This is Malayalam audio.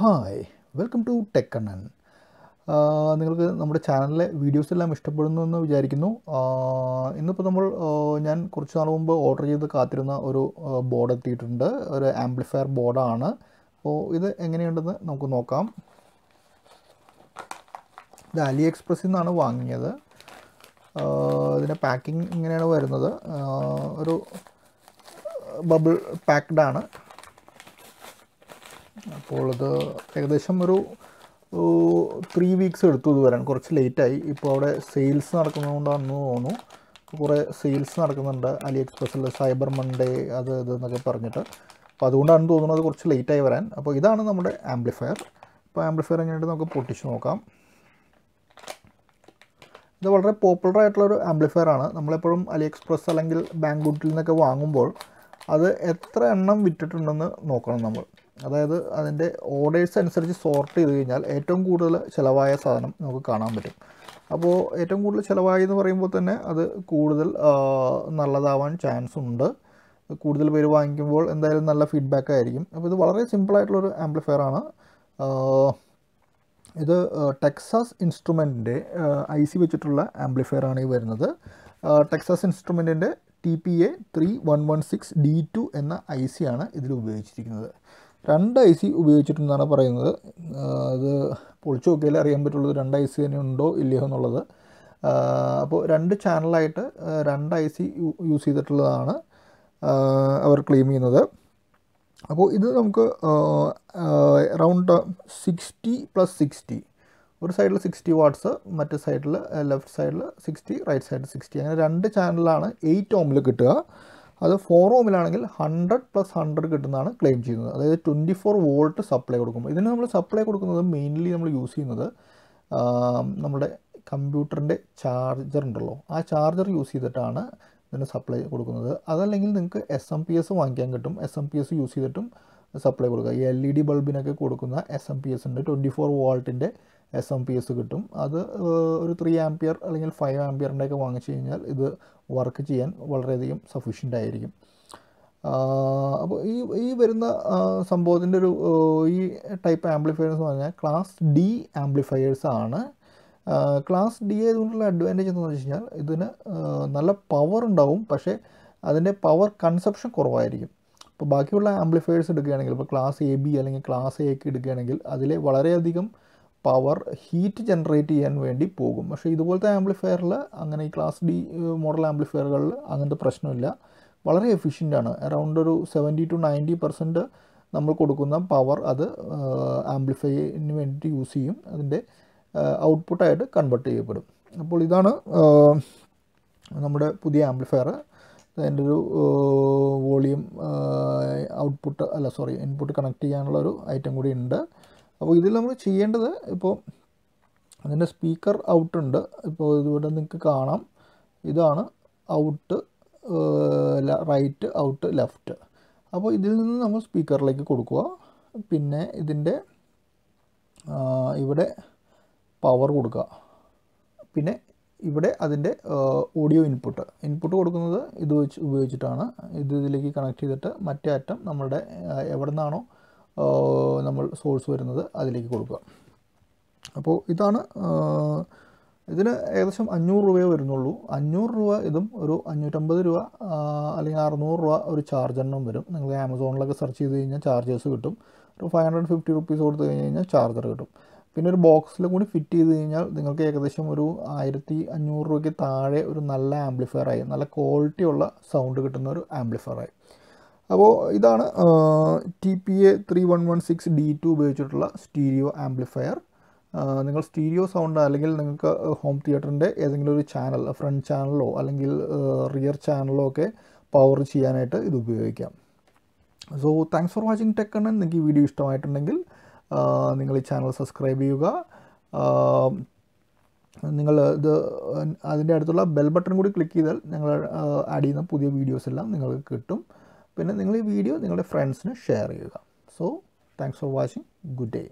Hi welcome to tech Kannan നിങ്ങൾക്ക് നമ്മുടെ ചാനലിലെ വീഡിയോസ് എല്ലാം ഇഷ്ടപ്പെടുന്നു എന്ന് വിചാരിക്കുന്നു. ഇന്നിപ്പോൾ നമ്മൾ ഞാൻ കുറച്ച് നാൾ മുമ്പ് ഓർഡർ ചെയ്ത് കാത്തിരുന്ന ഒരു ബോർഡ് എത്തിയിട്ടുണ്ട്. ഒരു ആംപ്ലിഫയർ ബോർഡാണ് അപ്പോൾ ഇത് എങ്ങനെയുണ്ടെന്ന് നമുക്ക് നോക്കാം. ഇത് അലി എക്സ്പ്രസ്സിൽ നിന്നാണ് വാങ്ങിയത്. ഇതിന്റെ പാക്കിംഗ് ഇങ്ങനെയാണ് വരുന്നത്. ഒരു ബബിൾ പാക്ക്ഡാണ് അപ്പോൾ അത് ഏകദേശം ഒരു ത്രീ വീക്സ് എടുത്തു ഇത് വരാൻ. കുറച്ച് ലേറ്റായി ഇപ്പോൾ അവിടെ സെയിൽസ് നടക്കുന്നതുകൊണ്ടാണെന്ന് തോന്നുന്നു. കുറേ സെയിൽസ് നടക്കുന്നുണ്ട്. അലി എക്സ്പ്രസ്സിൽ സൈബർ മൺഡേ അത് ഇത് എന്നൊക്കെ പറഞ്ഞിട്ട്. അപ്പോൾ അതുകൊണ്ടാണ് തോന്നുന്നത് കുറച്ച് ലേറ്റായി വരാൻ. അപ്പോൾ ഇതാണ് നമ്മുടെ ആംപ്ലിഫയർ അപ്പോൾ ആംപ്ലിഫയർ എങ്ങനെയായിട്ട് നമുക്ക് പൊട്ടിച്ച് നോക്കാം. ഇത് വളരെ പോപ്പുലർ ആയിട്ടുള്ള ഒരു ആംപ്ലിഫയർ ആണ്. നമ്മളെപ്പോഴും അലി എക്സ്പ്രസ് അല്ലെങ്കിൽ ബാങ്കുട്ടിൽ നിന്നൊക്കെ വാങ്ങുമ്പോൾ അത് എത്ര എണ്ണം വിറ്റിട്ടുണ്ടെന്ന് നോക്കണം നമ്മൾ. അതായത് അതിന്റെ ഓർഡേഴ്സ് അനുസരിച്ച് സോർട്ട് ചെയ്ത് കഴിഞ്ഞാൽ ഏറ്റവും കൂടുതൽ ചിലവായ സാധനം നമുക്ക് കാണാൻ പറ്റും. അപ്പോൾ ഏറ്റവും കൂടുതൽ ചിലവായി എന്ന് പറയുമ്പോൾ തന്നെ അത് കൂടുതൽ നല്ലതാവാൻ ചാൻസ് ഉണ്ട്. കൂടുതൽ പേര് വാങ്ങിക്കുമ്പോൾ എന്തായാലും നല്ല ഫീഡ്ബാക്ക് ആയിരിക്കും. അപ്പോൾ ഇത് വളരെ സിമ്പിളായിട്ടുള്ളൊരു ആംപ്ലിഫയർ ആണ്. ഇത് ടെക്സാസ് ഇൻസ്ട്രുമെന്റിന്റെ ഐ സി വെച്ചിട്ടുള്ള ആംപ്ലിഫയർ ആണ് ഈ വരുന്നത്. Texas ഇൻസ്ട്രുമെന്റിന്റെ T P A three one one six D two എന്ന ഐ സി ആണ് ഇതിൽ ഉപയോഗിച്ചിരിക്കുന്നത്. രണ്ട് ഐ സി ഉപയോഗിച്ചിട്ടുണ്ടെന്നാണ് പറയുന്നത്. അത് പൊളിച്ചു നോക്കിയാലേ അറിയാൻ പറ്റുള്ളത് രണ്ട് ഐ സി തന്നെ ഉണ്ടോ ഇല്ലയോ എന്നുള്ളത്. അപ്പോൾ രണ്ട് ചാനലായിട്ട് രണ്ട് ഐ സി യൂസ് ചെയ്തിട്ടുള്ളതാണ് അവർ ക്ലെയിം ചെയ്യുന്നത്. അപ്പോൾ ഇത് നമുക്ക് അറൗണ്ട് സിക്സ്റ്റി പ്ലസ് സിക്സ്റ്റി ഒരു സൈഡിൽ സിക്സ്റ്റി വാട്ട്സ് മറ്റേ സൈഡിൽ ലെഫ്റ്റ് സൈഡിൽ സിക്സ്റ്റി റൈറ്റ് സൈഡിൽ സിക്സ്റ്റി അങ്ങനെ രണ്ട് ചാനലാണ് എയ്റ്റ് ഓമിൽ കിട്ടുക. അത് ഫോർ ഓമിലാണെങ്കിൽ ഹൺഡ്രഡ് പ്ലസ് ഹൺഡ്രഡ് കിട്ടുന്നതാണ് ക്ലെയിം ചെയ്യുന്നത്. അതായത് ട്വന്റി ഫോർ വോൾട്ട് സപ്ലൈ കൊടുക്കും ഇതിന് നമ്മൾ സപ്ലൈ കൊടുക്കുന്നത് മെയിൻലി നമ്മൾ യൂസ് ചെയ്യുന്നത് നമ്മുടെ കമ്പ്യൂട്ടറിന്റെ ചാർജർ ഉണ്ടല്ലോ. ആ ചാർജർ യൂസ് ചെയ്തിട്ടാണ് ഇതിന് സപ്ലൈ കൊടുക്കുന്നത്. അതല്ലെങ്കിൽ നിങ്ങൾക്ക് എസ് എം പി എസ് വാങ്ങിക്കാൻ കിട്ടും. S M P S use ചെയ്തിട്ടും സപ്ലൈ കൊടുക്കുക. ഈ എൽ ഇ ഡി ബൾബിനൊക്കെ കൊടുക്കുന്ന എസ് എം പി എസ് ഉണ്ട്. ട്വന്റി ഫോർ വോൾട്ടിന്റെ എസ് എം പി എസ് കിട്ടും. അത് ഒരു ത്രീ ആംപിയർ അല്ലെങ്കിൽ ഫൈവ് ആംപിയറിന്റെ ഒക്കെ വാങ്ങിച്ചു കഴിഞ്ഞാൽ ഇത് വർക്ക് ചെയ്യാൻ വളരെയധികം സഫീഷ്യന്റ് ആയിരിക്കും. അപ്പോൾ ഈ ഈ വരുന്ന സംഭവത്തിന്റെ ഒരു ഈ ടൈപ്പ് ആംപ്ലിഫയേഴ്സ് എന്ന് പറഞ്ഞാൽ ക്ലാസ് ഡി ആംപ്ലിഫയേഴ്സ് ആണ്. ക്ലാസ് ഡി ആയതുകൊണ്ടുള്ള അഡ്വാന്റേജ് എന്ന് വെച്ച് കഴിഞ്ഞാൽ ഇതിന് നല്ല പവർ ഉണ്ടാവും. പക്ഷേ അതിന്റെ പവർ കൺസപ്ഷൻ കുറവായിരിക്കും. ഇപ്പോൾ ബാക്കിയുള്ള ആംപ്ലിഫയേഴ്സ് എടുക്കുകയാണെങ്കിൽ ഇപ്പോൾ ക്ലാസ് എ ബി അല്ലെങ്കിൽ ക്ലാസ് എ ഒക്കെ എടുക്കുകയാണെങ്കിൽ അതിൽ വളരെയധികം പവർ ഹീറ്റ് ജനറേറ്റ് ചെയ്യാൻ വേണ്ടി പോകും. പക്ഷേ ഇതുപോലത്തെ ആംപ്ലിഫയറിൽ അങ്ങനെ ഈ ക്ലാസ് ഡി മോഡൽ ആംപ്ലിഫയറുകളിൽ അങ്ങനത്തെ പ്രശ്നമില്ല. വളരെ എഫിഷ്യന്റ് ആണ്. അറൗണ്ട് ഒരു സെവന്റി ടു നയന്റി പെർസെന്റ് നമ്മൾ കൊടുക്കുന്ന പവർ അത് ആംപ്ലിഫൈന് വേണ്ടിയിട്ട് യൂസ് ചെയ്യും. അതിന്റെ ഔട്ട്പുട്ടായിട്ട് കൺവെർട്ട് ചെയ്യപ്പെടും. അപ്പോൾ ഇതാണ് നമ്മുടെ പുതിയ ആംപ്ലിഫയർ അതിന്റെ ഒരു വോളിയം ഔട്ട്പുട്ട് അല്ല സോറി ഇൻപുട്ട് കണക്ട് ചെയ്യാനുള്ള ഒരു ഐറ്റം കൂടി ഉണ്ട്. അപ്പോൾ ഇതിൽ നമ്മൾ ചെയ്യേണ്ടത് ഇപ്പോൾ അതിന്റെ സ്പീക്കർ ഔട്ടുണ്ട്. ഇപ്പോൾ ഇതിവിടെ നിങ്ങൾക്ക് കാണാം. ഇതാണ് ഔട്ട് റൈറ്റ് ഔട്ട് ലെഫ്റ്റ്. അപ്പോൾ ഇതിൽ നിന്ന് നമ്മൾ സ്പീക്കറിലേക്ക് കൊടുക്കുക. പിന്നെ ഇതിന്റെ ഇവിടെ പവർ കൊടുക്കുക. പിന്നെ ഇവിടെ അതിന്റെ ഓഡിയോ ഇൻപുട്ട്. ഇൻപുട്ട് കൊടുക്കുന്നത് ഇത് വെച്ച് ഉപയോഗിച്ചിട്ടാണ്. ഇത് ഇതിലേക്ക് കണക്ട് ചെയ്തിട്ട് മറ്റേ അറ്റം നമ്മളുടെ എവിടെ നിന്നാണോ നമ്മൾ സോഴ്സ് വരുന്നത് അതിലേക്ക് കൊടുക്കുക. അപ്പോൾ ഇതാണ് ഇതിന് ഏകദേശം അഞ്ഞൂറ് രൂപയെ വരുന്നുള്ളൂ. അഞ്ഞൂറ് രൂപ ഇതും ഒരു അഞ്ഞൂറ്റമ്പത് രൂപ അല്ലെങ്കിൽ അറുന്നൂറ് രൂപ ഒരു ചാർജ് എണ്ണം വരും. നിങ്ങൾ ആമസോണിലൊക്കെ സെർച്ച് ചെയ്ത് കഴിഞ്ഞാൽ ചാർജേഴ്സ് കിട്ടും. ഒരു ഫൈവ് ഹൺഡ്രഡ് ഫിഫ്റ്റി റുപ്പീസ് കൊടുത്തു കഴിഞ്ഞ് കഴിഞ്ഞാൽ ചാർജർ കിട്ടും. പിന്നെ ഒരു ബോക്സിൽ കൂടി ഫിറ്റ് ചെയ്ത് കഴിഞ്ഞാൽ നിങ്ങൾക്ക് ഏകദേശം ഒരു ആയിരത്തി അഞ്ഞൂറ് രൂപയ്ക്ക് താഴെ ഒരു നല്ല ആംപ്ലിഫയർ ആയി നല്ല ക്വാളിറ്റി ഉള്ള സൗണ്ട് കിട്ടുന്ന ഒരു ആംപ്ലിഫയർ ആയി. അപ്പോൾ ഇതാണ് T P A three one one six D two ഉപയോഗിച്ചിട്ടുള്ള സ്റ്റീരിയോ ആംപ്ലിഫയർ. നിങ്ങൾ സ്റ്റീരിയോ സൗണ്ട് അല്ലെങ്കിൽ നിങ്ങൾക്ക് ഹോം തിയേറ്ററിന്റെ ഏതെങ്കിലും ഒരു ചാനൽ ഫ്രണ്ട് ചാനലോ അല്ലെങ്കിൽ റിയർ ചാനലോ ഒക്കെ പവർ ചെയ്യാനായിട്ട് ഇത് ഉപയോഗിക്കാം. So thanks for watching tech Kannan നിങ്ങൾക്ക് ഈ വീഡിയോ ഇഷ്ടമായിട്ടുണ്ടെങ്കിൽ നിങ്ങൾ ഈ ചാനൽ സബ്സ്ക്രൈബ് ചെയ്യുക. നിങ്ങൾ ഇത് അതിന്റെ അടുത്തുള്ള ബെൽ ബട്ടൺ കൂടി ക്ലിക്ക് ചെയ്താൽ ഞങ്ങൾ ആഡ് ചെയ്യുന്ന പുതിയ വീഡിയോസ് എല്ലാം നിങ്ങൾക്ക് കിട്ടും. പിന്നെ നിങ്ങൾ ഈ വീഡിയോ നിങ്ങളുടെ ഫ്രണ്ട്സിന് ഷെയർ ചെയ്യുക. So thanks for watching good day